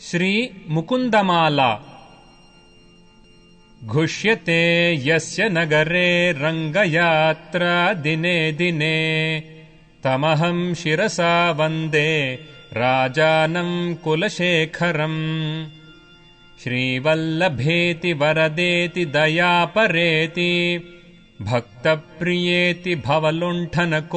श्रीमुकुन्दमाला घुष्यते यस्य नगरे रङ्गयात्रा दिने दिने। तमहं शिरसा वन्दे राजानं कुलशेखरम्। श्रीवल्लभेति वरदेति दयापरेति भक्तप्रियेति भवलुण्ठनकोविदेति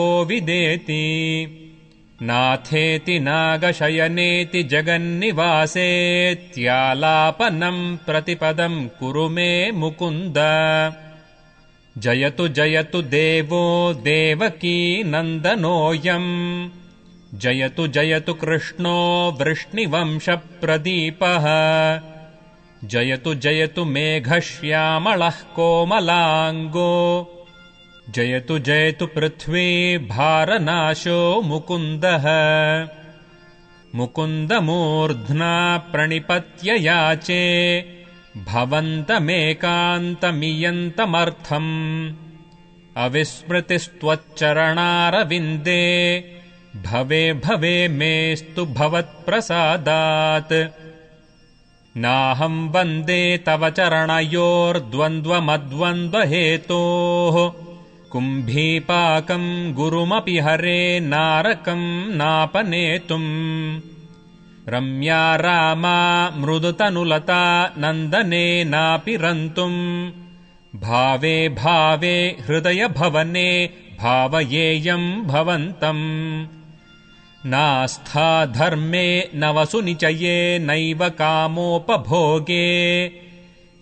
नाथेति नागशयनेति जगन्निवासेत्यालापनम् प्रतिपदम् कुरु मे मुकुन्द। जयतु जयतु देवो देवकी नन्दनोऽयम् जयतु जयतु कृष्णो वृष्णिवंशप्रदीपः। जयतु जयतु मेघश्यामलः कोमलाङ्गो जयतु जयतु पृथ्वी भारनाशो मुकुन्दः। मुकुन्दमूर्ध्ना प्रणिपत्य याचे भवन्तमेकान्तमियन्तमर्थम्। अविस्मृतिस्त्वच्चरणारविन्दे भवे भवे मेस्तु भवत्प्रसादात्। नाहम् वन्दे तव चरणयोर्द्वन्द्वमद्वन्द्वहेतोः कुम्भीपाकम् गुरुमपि हरे नारकम् नापनेतुम्। रम्या रामा मृदुतनुलता नन्दनेनापि रन्तुम् भावे भावे हृदयभवने भावयेयम् भवन्तम्। नास्था धर्मे न वसुनिचये नैव कामोपभोगे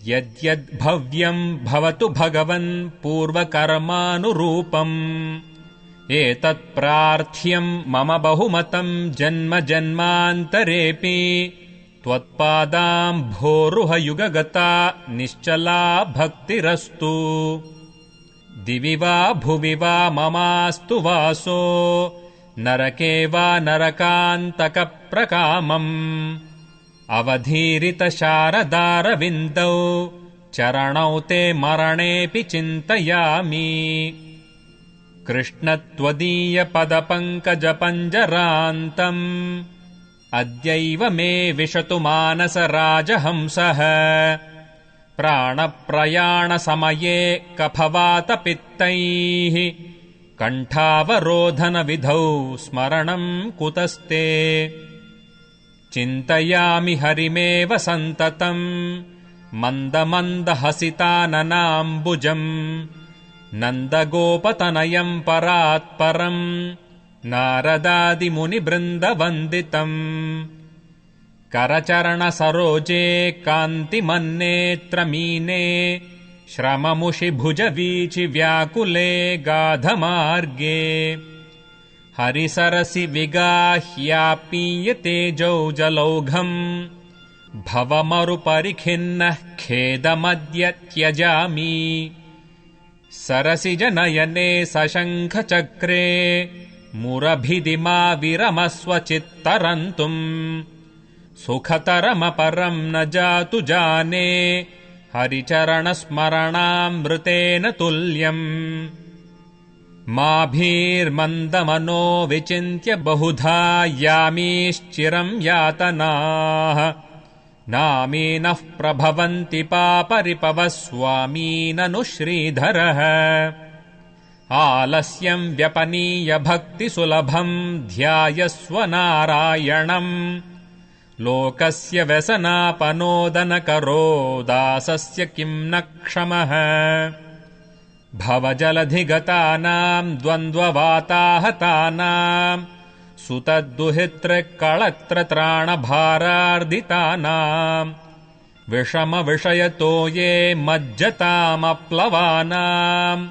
यद्यद्भव्यम् भवतु भगवन् पूर्वकर्मानुरूपम्। एतत्प्रार्थ्यम् मम बहुमतम् जन्म जन्मान्तरेऽपि। त्वत्पादाम्भोरुहयुगगता निश्चला भक्तिरस्तु। दिवि वा भुवि वा ममास्तु वासो। नरके वा नरकान्तकप्रकामम् अवधीरितशारदारविन्दौ चरणौ ते मरणेऽपि चिन्तयामि। कृष्णत्वदीयपदपङ्कजपञ्जरान्तम् अद्यैव मे विशतु मानसराजहंसः। प्राणप्रयाणसमये कफवातपित्तैः कण्ठावरोधनविधौ स्मरणम् कुतस्ते चिन्तयामि हरिमेव सन्ततम्। मन्दमन्दहसिताननाम्बुजम्। नन्दगोपतनयम् परात्परम्। नारदादिमुनिबृन्दवन्दितम् करचरणसरोजे कान्तिमन्नेत्रमीने। श्रममुषिभुजवीचिव्याकुले गाधमार्गे हरिसरसि विगाह्यापीयतेजौ जलौघम्। भवमरुपरिखिन्नः खेदमद्य त्यजामि सरसिजनयने सशङ्खचक्रे मुरभिदिमा चित्तरन्तुम्। सुखतरमपरम् न जातु जाने हरिचरणस्मरणामृतेन तुल्यम् माभीर्मन्दमनो विचिन्त्य बहुधा यामीश्चिरम् यातनाः। नामीनः प्रभवन्ति पापरिपवः स्वामी ननु श्रीधरः। आलस्यम् व्यपनीय भक्तिसुलभम् ध्यायस्वनारायणम् लोकस्य व्यसनापनोदनकरो दासस्य किम् न क्षमः भवजलधिगतानाम् द्वन्द्ववाताहतानाम् सुतद्दुहितृक्कळत्रत्राणभारार्दितानाम् विषमविषयतो ये मज्जतामप्लवानाम्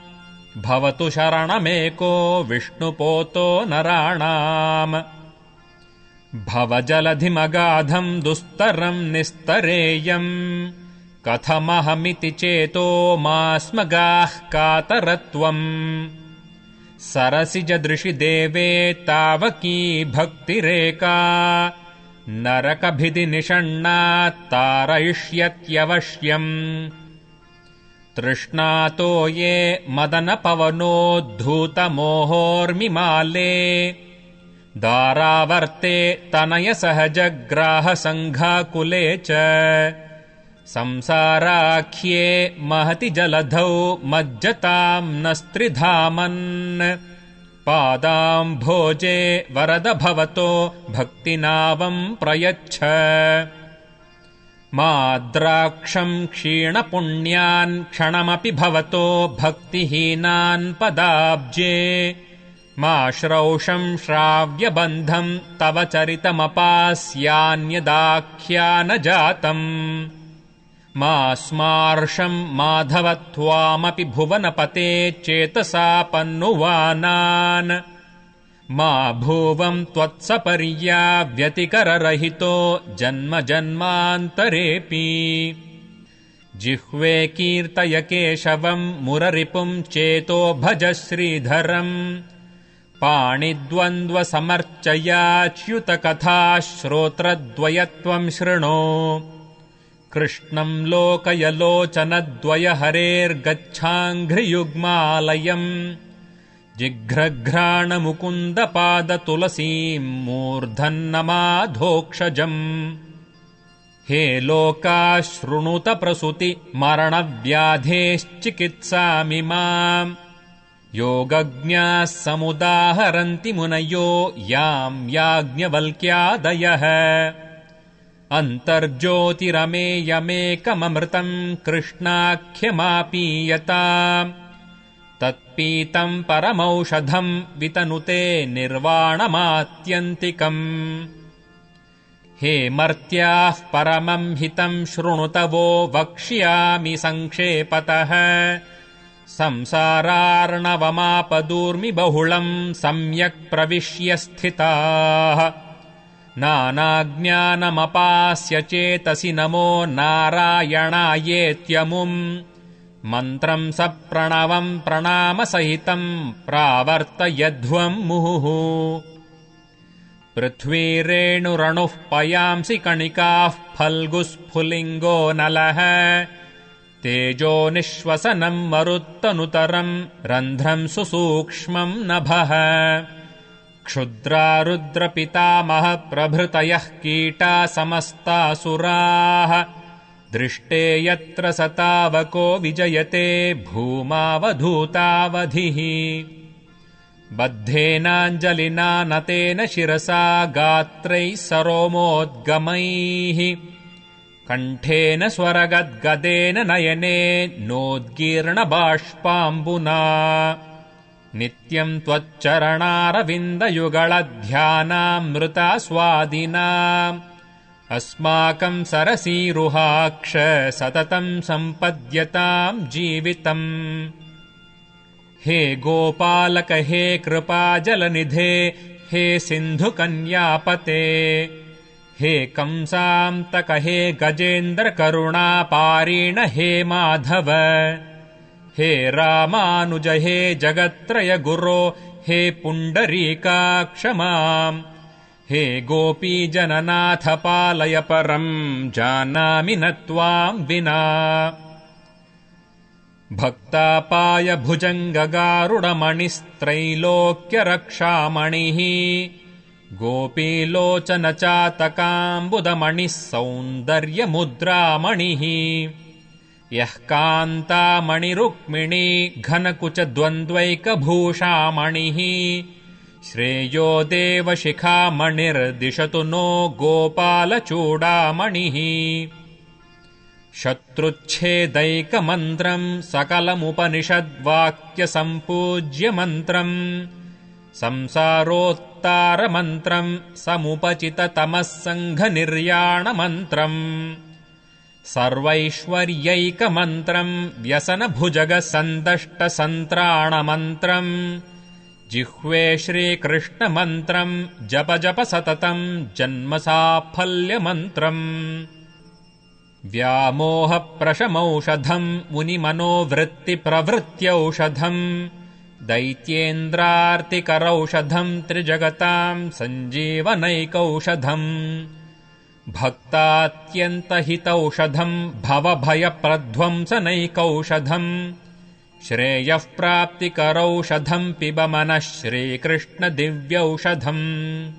भवतु शरणमेको विष्णुपोतो नराणाम् भवजलधिमगाधम् दुस्तरम् निस्तरेयम् कथमहमिति चेतो मा स्म गाः कातरत्वम्। सरसिजदृशि देवे तावकी भक्तिरेका। तारयिष्यत्यवश्यम्। तृष्णातो ये मदनपवनोद्धूतमोहोर्मिमाले दारावर्ते तनयसहजग्राहसङ्घाकुले च संसाराख्ये महति जलधौ मज्जताम् न स्त्रिधामन् पादाम् भोजे वरद भवतो भक्तिनावम् प्रयच्छ। मा द्राक्षम् क्षीणपुण्यान् क्षणमपि भवतो भक्तिहीनान् पदाब्जे। मा श्रौषम् श्राव्यबन्धम् तव चरितमपास्यान्यदाख्या जातम् मा स्मार्षम् माधव त्वामपि भुवनपते चेतसापन्नुवानान् मा भुवम् त्वत्सपर्या व्यतिकररहितो जन्म जन्मान्तरेऽपि जिह्वे कीर्तय केशवम् मुररिपुम् चेतो भज श्रीधरम्। पाणिद्वन्द्वसमर्चयाच्युतकथा श्रोत्रद्वयत्वम् शृणो कृष्णम् लोकयलोचनद्वय हरेर्गच्छाङ्घ्रियुग्मालयम् जिघ्रघ्राणमुकुन्दपादतुलसीम् मूर्धन्नमाधोक्षजम्। हे लोका शृणुत प्रसुति माम्। योगज्ञाः समुदाहरन्ति मुनयो याम् याज्ञवल्क्यादयः अन्तर्ज्योतिरमेयमेकममृतम् कृष्णाख्यमापीयता। तत्पीतम् परमौषधम् वितनुते निर्वाणमात्यन्तिकम्। हे मर्त्याः परमम् हितम् शृणुतवो वक्ष्यामि सङ्क्षेपतः संसारार्णवमापदूर्मि बहुळम् सम्यक् प्रविश्य स्थिताः नानाज्ञानमपास्य चेतसि नमो नारायणायेत्यमुम्। मन्त्रम् सप्रणवम् प्रणामसहितम् प्रावर्तयध्वम् मुहुः। पृथ्वीरेणुरणुः पयांसि कणिकाः फल्गुस्फुलिङ्गो नलः। तेजो निःश्वसनम् मरुत्तनुतरम् रन्ध्रम् सुसूक्ष्मम् नभः क्षुद्रारुद्रपितामहप्रभृतयः कीटा समस्तासुराः दृष्टे यत्र स तावको विजयते भूमावधूतावधिः। बद्धेनाञ्जलिना नतेन शिरसा गात्रैः सरोमोद्गमैः। कण्ठेन स्वरगद्गदेन नयने नोद्गीर्णबाष्पाम्बुना नित्यम् त्वच्चरणारविन्दयुगळध्यानामृता अस्माकम् सरसीरुहाक्ष सततम् सम्पद्यताम् जीवितम्। हे गोपालक हे कृपाजलनिधे हे सिन्धुकन्यापते हे कंसान्तक हे गजेन्द्रकरुणापारिण हे माधव हे रामानुज हे जगत्त्रय गुरो हे पुण्डरीकाक्षमाम्। हे गोपीजननाथ पालय परम् जानामि न त्वाम् विना। भक्तापाय भुजङ्गगारुडमणिस्त्रैलोक्यरक्षामणिः गोपीलोचनचातकाम्बुदमणिः सौन्दर्यमुद्रामणिः यः कान्तामणिरुक्मिणी घनकुचद्वन्द्वैकभूषामणिः। श्रेयो देवशिखामणिर्दिशतु नो गोपालचूडामणिः। शत्रुच्छेदैकमन्त्रम् सकलमुपनिषद्वाक्यसम्पूज्यमन्त्रम् संसारोत्तारमन्त्रम् समुपचिततमः सङ्घनिर्याणमन्त्रम् सर्वैश्वर्यैकमन्त्रम् व्यसनभुजगसन्दष्टसन्त्राणमन्त्रम् जिह्वे श्रीकृष्णमन्त्रम् जप जप सततम् जन्मसाफल्यमन्त्रम् व्यामोहप्रशमौषधम् मुनिमनोवृत्तिप्रवृत्त्यौषधम् दैत्येन्द्रार्तिकरौषधम् त्रिजगताम् सञ्जीवनैकौषधम् भक्तात्यन्तहितौषधम् भवभयप्रध्वंसनैकौषधम् श्रेयः प्राप्तिकरौषधम् पिब मनः श्रीकृष्णदिव्यौषधम्।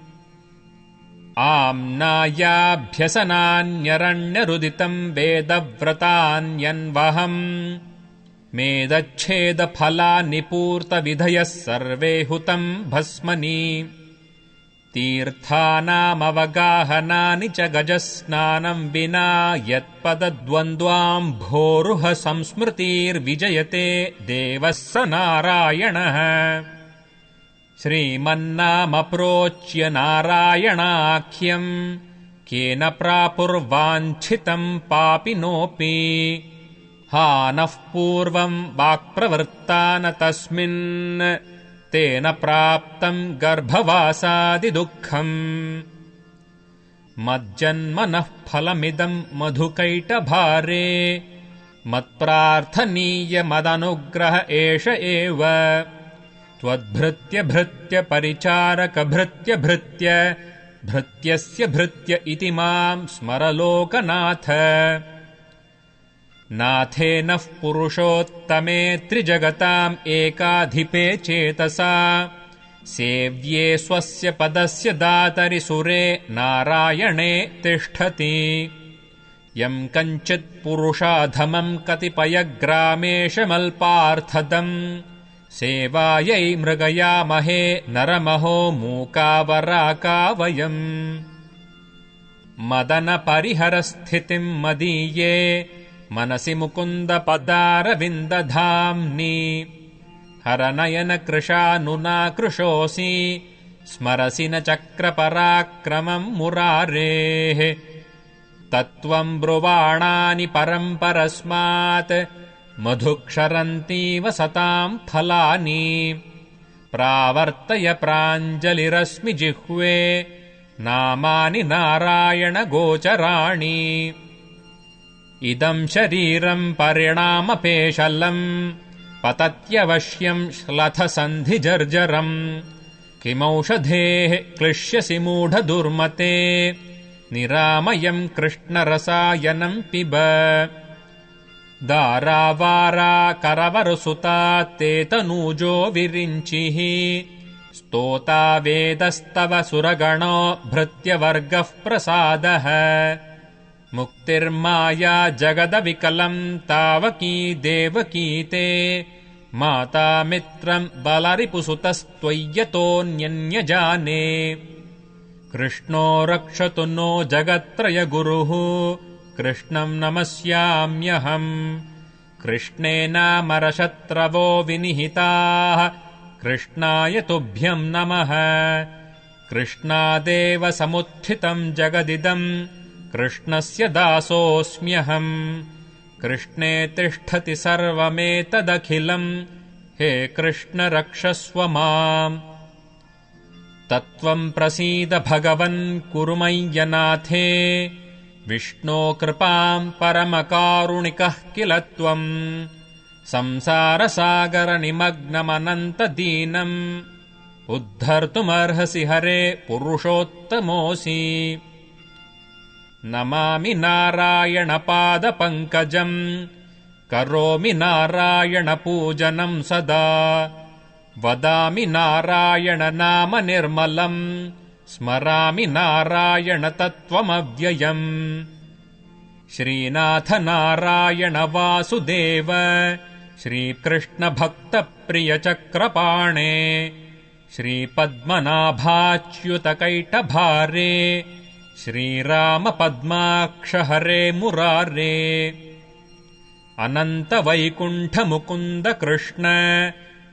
आम्नायाभ्यसनान्यरण्यरुदितम् वेदव्रतान्यन्वहम्। मेदच्छेदफलानिपूर्तविधयः सर्वे हुतम् भस्मनि तीर्थानामवगाहनानि च गजस्नानम् विना यत्पदद्वन्द्वाम्भोरुह संस्मृतिर्विजयते देवः स नारायणः श्रीमन्नामप्रोच्य नारायणाख्यम् केन प्रापुर्वाञ्छितम् पापिनोऽपि। हा नः पूर्वम् वाक्प्रवृत्ता न तस्मिन् तेन प्राप्तम् गर्भवासादिदुःखम्। मज्जन्मनः फलमिदम् मधुकैटभारे मत्प्रार्थनीयमदनुग्रह एष एव। त्वद्भृत्यभृत्य परिचारकभृत्यभृत्य भृत्यस्य भृत्य इति माम् स्मरलोकनाथ नाथेनः पुरुषोत्तमे त्रिजगताम् एकाधिपे चेतसा। सेव्ये स्वस्य पदस्य दातरि सुरे नारायणे तिष्ठति। यम् कञ्चित्पुरुषाधमम् कतिपयग्रामेशमल्पार्थदम्। सेवायै मृगयामहे नरमहो मूकावराका वयम् मदनपरिहरस्थितिम् मदीये मनसि मुकुन्दपदारविन्दधाम्नि हरनयनकृशानुना कृशोऽसि स्मरसि न चक्रपराक्रमम् मुरारेः। तत्त्वम् ब्रुवाणानि परम् परस्मात् मधुक्षरन्तीव सताम् फलानि। प्रावर्तय प्राञ्जलिरस्मि जिह्वे नामानि नारायणगोचराणि इदम् शरीरम् परिणामपेशलम् पतत्यवश्यम् श्लथसन्धिजर्जरम्। किमौषधेः क्लिश्यसि मूढदुर्मते निरामयम् कृष्णरसायनम् पिब। दारावाराकरवरसुता ते तनूजो विरिञ्चिः स्तोता वेदस्तव सुरगणो भृत्यवर्गः प्रसादः मुक्तिर्माया जगदविकलम् तावकी देवकी ते मातामित्रम् बलरिपुसुतस्त्वय्यतोऽन्यन्यजाने कृष्णो रक्षतु नो जगत्त्रयगुरुः। कृष्णम् नमस्याम्यहम्। कृष्णेनामरशत्रवो विनिहिताः। कृष्णाय तुभ्यम् नमः। कृष्णादेव समुत्थितम् जगदिदम् कृष्णस्य दासोऽस्म्यहम्। कृष्णे तिष्ठति सर्वमेतदखिलम्। हे कृष्ण रक्षस्व माम्। तत्त्वम् प्रसीद भगवन् कुरु मय्यनाथे। विष्णो कृपाम् परमकारुणिकः किल त्वम्। संसारसागरनिमग्नमनन्तदीनम् उद्धर्तुमर्हसि हरे पुरुषोत्तमोऽसि नमामि नारायणपादपङ्कजम्। करोमि नारायणपूजनम् सदा। वदामि नारायण निर्मलम् स्मरामि नारायणतत्त्वमव्ययम्। श्रीनाथ नारायण वासुदेव श्रीकृष्णभक्तप्रियचक्रपाणे। श्रीपद्मनाभाच्युतकैटभारे श्रीरामपद्माक्ष हरे मुरारे। अनन्तवैकुण्ठमुकुन्द कृष्ण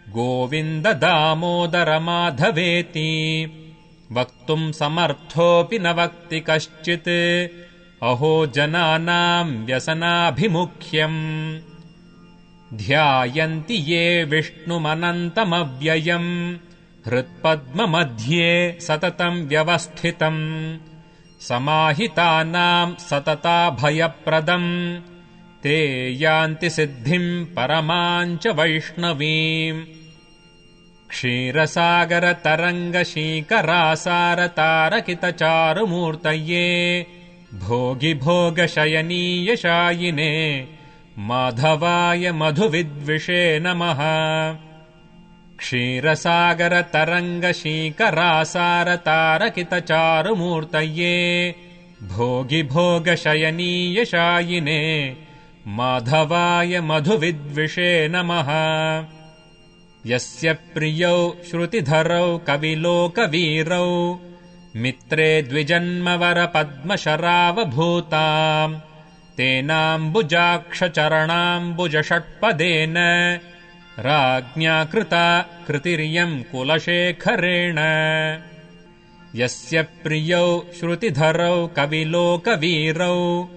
गोविन्द दामोदर माधवेति वक्तुम् समर्थोऽपि न वक्ति कश्चित्। अहो जनानाम् व्यसनाभिमुख्यम्। ध्यायन्ति ये विष्णुमनन्तमव्ययम्। हृत्पद्ममध्ये सततम् व्यवस्थितम् समाहितानाम् सतताभयप्रदम् ते यान्ति सिद्धिम् परमाम् च वैष्णवीम्। क्षीरसागरतरङ्गशीकरासारतारकितचारुमूर्तये भोगिभोगशयनीयशायिने माधवाय मधुविद्विषे नमः क्षीरसागरतरङ्गशीकरासारतारकितचारुमूर्तये। भोगिभोगशयनीयशायिने माधवाय मधुविद्विषे नमः। यस्य प्रियौ श्रुतिधरौ कविलोकवीरौ मित्रे द्विजन्मवरपद्मशरावभूताम् तेनाम्बुजाक्षचरणाम्बुजषट्पदेन राज्ञा कृता कृतिरियम् कुलशेखरेण। यस्य प्रियौ श्रुतिधरौ कविलोकवीरौ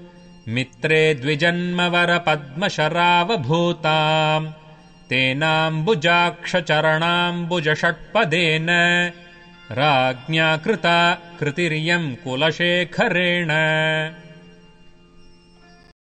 मित्रे द्विजन्मवरपद्मशरावभूताम् तेनाम्बुजाक्षचरणाम्बुजषट्पदेन। राज्ञा कृता कृतिरियम् कुलशेखरेण